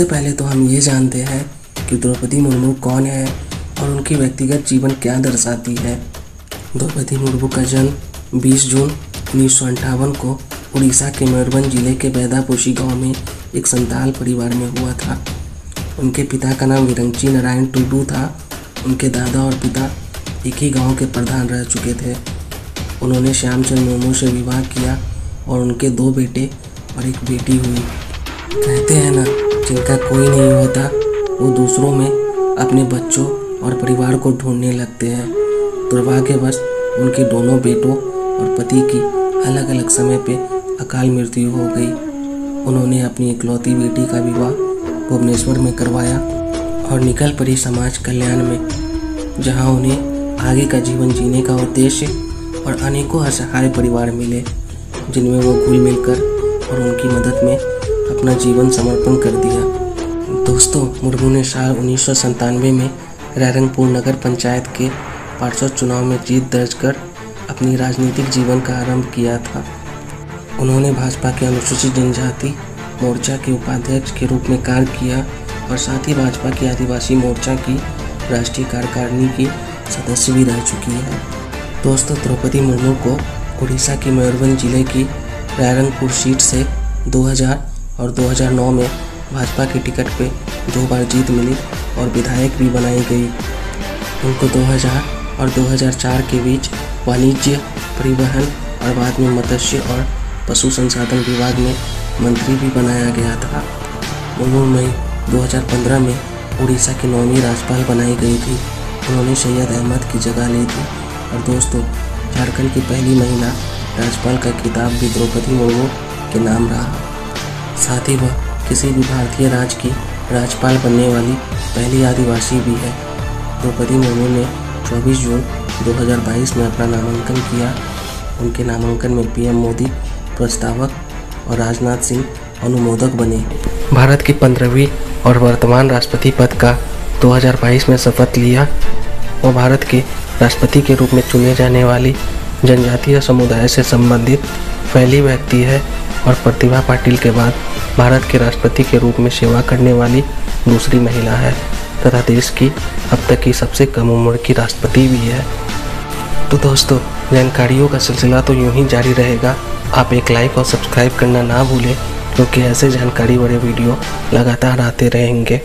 सबसे पहले तो हम ये जानते हैं कि द्रौपदी मुर्मू कौन है और उनकी व्यक्तिगत जीवन क्या दर्शाती है। द्रौपदी मुर्मू का जन्म 20 जून उन्नीस को उड़ीसा के मयूरभंज ज़िले के बैदापोशी गाँव में एक संताल परिवार में हुआ था। उनके पिता का नाम विरंची नारायण टुडू था। उनके दादा और पिता एक ही गाँव के प्रधान रह चुके थे। उन्होंने श्यामचंद मुर्मू से विवाह किया और उनके दो बेटे और एक बेटी हुई। कहते हैं ना जिनका कोई नहीं होता, वो दूसरों में अपने बच्चों और परिवार को ढूँढने लगते हैं। दुर्भाग्यवश, उनके दोनों बेटों और पति की अलग अलग समय पे अकाल मृत्यु हो गई। उन्होंने अपनी इकलौती बेटी का विवाह भुवनेश्वर में करवाया और निकल पड़ी समाज कल्याण में, जहाँ उन्हें आगे का जीवन जीने का उद्देश्य और अनेकों असहाय परिवार मिले, जिनमें वो घुल मिलकर और उनकी मदद में अपना जीवन समर्पण कर दिया। दोस्तों, मुर्मू ने साल उन्नीस में रैरंगपुर नगर पंचायत के पार्षद चुनाव में जीत दर्ज कर अपनी राजनीतिक जीवन का आरंभ किया था। उन्होंने भाजपा के अनुसूचित जनजाति मोर्चा के उपाध्यक्ष के रूप में कार्य किया और साथ ही भाजपा की आदिवासी मोर्चा की राष्ट्रीय कार्यकारिणी की सदस्य भी रह चुकी है। दोस्तों, द्रौपदी मुर्मू को उड़ीसा के मयूरभंज ज़िले की रायरंगपुर सीट से 2000 और 2009 में भाजपा की टिकट पे दो बार जीत मिली और विधायक भी बनाई गई। उनको 2000 और 2004 के बीच वाणिज्य, परिवहन और बाद में मत्स्य और पशु संसाधन विभाग में मंत्री भी बनाया गया था। मुर्मू मई 2015 में उड़ीसा की नौवीं राज्यपाल बनाई गई थी। उन्होंने सैयद अहमद की जगह ली थी। और दोस्तों, झारखंड की पहली महिला राज्यपाल का खिताब भी द्रौपदी मुर्मू के नाम रहा। साथ ही वह किसी भी भारतीय राज्य की राज्यपाल बनने वाली पहली आदिवासी भी है। द्रौपदी मुर्मू ने 24 जून 2022 में अपना नामांकन किया। उनके नामांकन में पीएम मोदी, प्रस्तावक और राजनाथ सिंह अनुमोदक बने। भारत की पंद्रहवीं और वर्तमान राष्ट्रपति पद का 2022 में शपथ लिया वो भारत के राष्ट्रपति के रूप में चुने जाने वाली जनजातीय समुदाय से संबंधित पहली व्यक्ति है और प्रतिभा पाटिल के बाद भारत के राष्ट्रपति के रूप में सेवा करने वाली दूसरी महिला है, तथा देश की अब तक की सबसे कम उम्र की राष्ट्रपति भी है। तो दोस्तों, जानकारियों का सिलसिला तो यूँ ही जारी रहेगा। आप एक लाइक और सब्सक्राइब करना ना भूलें, क्योंकि ऐसे जानकारी वाले वीडियो लगातार आते रहेंगे।